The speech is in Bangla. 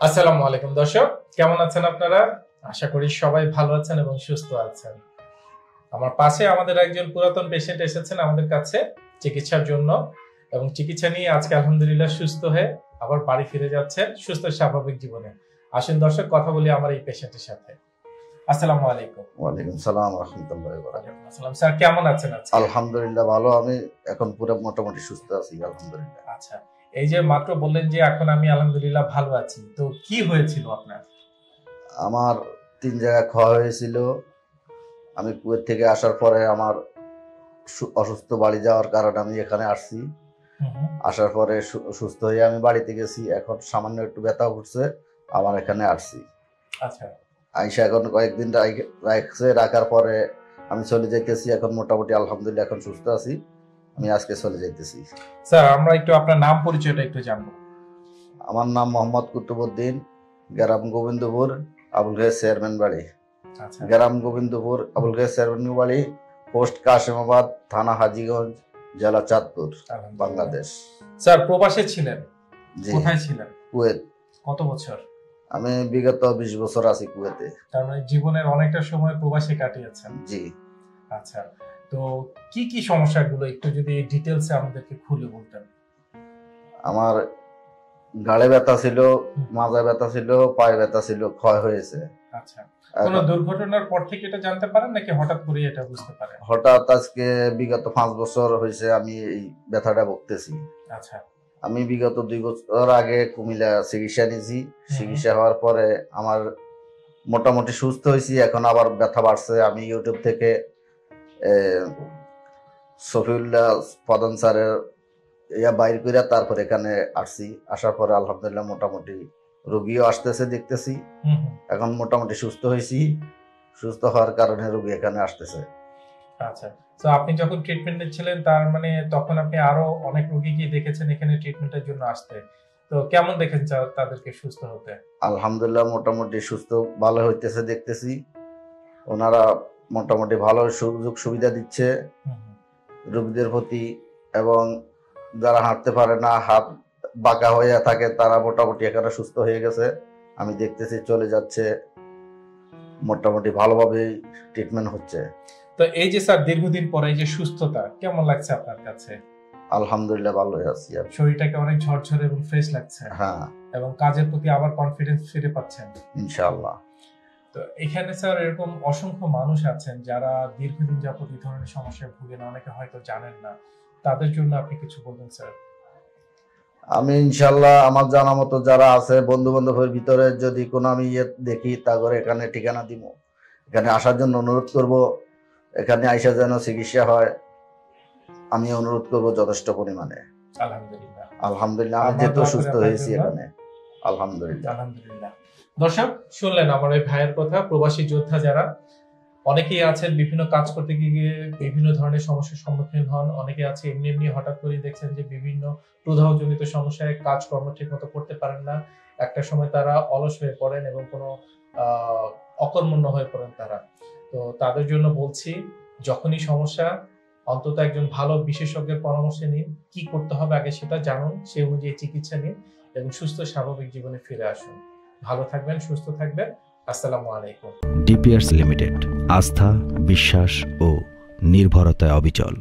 আসসালামু আলাইকুম দর্শক কেমন আছেন আপনারা? আশা করি সবাই ভালো আছেন এবং সুস্থ আছেন। আমার পাশে আমাদের একজন পুরাতন পেশেন্ট এসেছেন আমাদের কাছে চিকিৎসার জন্য এবং চিকিৎসা নিয়ে আজকে আলহামদুলিল্লাহ সুস্থ হয়ে আবার বাড়ি ফিরে যাচ্ছেন সুস্থ স্বাভাবিক জীবনে। আসেন দর্শক কথা বলি আমার এই পেশেন্টের সাথে। আসসালামু আলাইকুম। ওয়ালাইকুম সালাম রহমতুল্লাহ ওয়ালাইকুম আসসালাম। স্যার কেমন আছেন আজকে? আলহামদুলিল্লাহ ভালো। আমি এখন পুরো মোটামুটি সুস্থ আছি আলহামদুলিল্লাহ। আচ্ছা। এই যে মাত্র বললেন যে এখন আমি আলহামদুলিল্লাহ ভালো আছি তো কি হয়েছিল আপনার? আমার তিন জায়গায় খাওয়া হয়েছিল। আমি কুয়েত থেকে আসার পরে আমার অসুস্থ বাড়ি যাওয়ার কারণে আমি এখানে আসছি। আসার পরে সুস্থ হয়ে আমি বাড়িতে গেছি। এখন সামান্য একটু ব্যথা উঠছে আবার এখানে আসছি। আচ্ছা। আইসা এখন কয়েকদিন রাখছে রাখার পরে আমি চলে যাইতেছি। এখন মোটামুটি আলহামদুলিল্লাহ এখন সুস্থ আছি। আমি আজকে চলে যাইতেছি। স্যার আমরা একটু আপনার নাম পরিচয়টা একটু জানব। আমার নাম মোহাম্মদ কুতুবুদ্দিন গ্রাম গোবিন্দপুর আবুল গায়ের চেয়ারম্যান বাড়ি। আচ্ছা। গ্রাম গোবিন্দপুর আবুল গায়ের চেয়ারম্যান বাড়ি পোস্ট কাশিমাবাদ থানা হাজিগঞ্জ জেলা চাঁদপুর বাংলাদেশ। স্যার প্রবাসে ছিলেন? জি। কোথায় ছিলেন? কুয়েত। কত বছর? আমি বিগত বিশ বছর আছি কুয়েতে। তার মানে জীবনের অনেকটা সময় প্রবাসে কাটিয়েছেন। জি। আচ্ছা। তো কি কি সমস্যাগুলো একটু যদি ডিটেলসে আমাদেরকে খুলে বলতেন। আমার গাড়ে ব্যথা ছিল মাজা ব্যথা ছিল পায়ে ব্যথা ছিল ক্ষয় হয়েছে। আচ্ছা। কোন দুর্ঘটনার পর থেকে এটা জানতে পারেন নাকি হঠাৎ করে এটা বুঝতে পারেন? হঠাৎ আজকে বিগত পাঁচ বছর হয়েছে আমি এই ব্যথাটা ভুগতেছি। আচ্ছা। আমি বিগত দুই বছর আগে কুমিল্লা চিকিৎসা নিয়েছি। চিকিৎসা হওয়ার পরে আমার মোটামুটি সুস্থ হয়েছি এখন আবার ব্যথা বাড়ছে। আমি ইউটিউব থেকে সফিউল্লাহ প্রধান স্যারের ইয়া বাইর করে তারপর এখানে আসছি। আসার পরে আলহামদুলিল্লাহ মোটামুটি রোগীও আসতেছে দেখতেছি। এখন মোটামুটি সুস্থ হয়েছি সুস্থ হওয়ার কারণে রোগী এখানে আসতেছে। আচ্ছা। তো আপনি যখন ট্রিটমেন্টে ছিলেন তার মানে তখন আপনি আরও অনেক রোগীকে দেখেছেন এখানে ট্রিটমেন্টের জন্য আসতে। তো কেমন দেখেন তাদেরকে সুস্থ হতে? আলহামদুলিল্লাহ মোটামুটি সুস্থ ভালো হইতেছে দেখতেছি। ওনারা মোটামুটি ভালো সুযোগ সুবিধা দিচ্ছে। রোগীদের প্রতি এবং যারা হাঁটতে পারে না হাত বাঁকা হয়ে থাকে তারা মোটামুটি এখানে সুস্থ হয়ে গেছে। আমি দেখতেছি চলে যাচ্ছে। মোটামুটি ভালোভাবে ট্রিটমেন্ট হচ্ছে। তো এই যে স্যার দীর্ঘদিন পরে এই যে সুস্থতা কেমন লাগছে আপনার কাছে? আলহামদুলিল্লাহ ভালো আছি শরীরটাকে অনেক ঝরঝরে এবং ফ্রেশ লাগছে। হ্যাঁ। এবং কাজের প্রতি আবার কনফিডেন্স ফিরে পাচ্ছেন। ইনশাআল্লাহ। তো এখানে স্যার এরকম অসংখ্য মানুষ আছেন যারা দীর্ঘদিন যাবত এই ধরনের সমস্যায় ভুগেন অনেকে হয়তো জানেন না। তাদের জন্য আপনি কিছু বলবেন স্যার? আমি ইনশাল্লাহ আমার জানা মতো যারা আছে বন্ধু বান্ধবের ভিতরে যদি কোনো আমি ইয়ে দেখি তা করে এখানে ঠিকানা দিব। এখানে আসার জন্য অনুরোধ করব এখানে আইসা যেন চিকিৎসা হয় আমি অনুরোধ করব যথেষ্ট পরিমাণে। আলহামদুলিল্লাহ। আলহামদুলিল্লাহ আমি যেহেতু সুস্থ হয়েছি এখানে। আলহামদুলিল্লাহ। আলহামদুলিল্লাহ। দর্শক, শুনলেন আমার ওই ভাইয়ের কথা, প্রবাসী যোদ্ধা যারা। অনেকেই আছেন, বিভিন্ন কাজ করতে গিয়ে বিভিন্ন ধরনের সমস্যার সম্মুখীন হন। অনেকে আছে, এমনি এমনি হঠাৎ করে দেখছেন যে বিভিন্ন প্রদাহজনিত সমস্যায় কাজকর্ম ঠিক মতো করতে পারেন না। একটা সময় তারা অলস হয়ে পড়েন এবং কোনো অকর্মণ্য হয়ে পড়েন তারা। তো তাদের জন্য বলছি, যখনই সমস্যা, অন্তত একজন ভালো বিশেষজ্ঞের পরামর্শ নিন। কি করতে হবে আগে সেটা জানুন, সে অনুযায়ী চিকিৎসা নিন এবং সুস্থ স্বাভাবিক জীবনে ফিরে আসুন। ভালো থাকবেন সুস্থ থাকবেন। আসসালামু আলাইকুম। ডিপিআরস লিমিটেড আস্থা বিশ্বাস ও নির্ভরতায় অবিচল।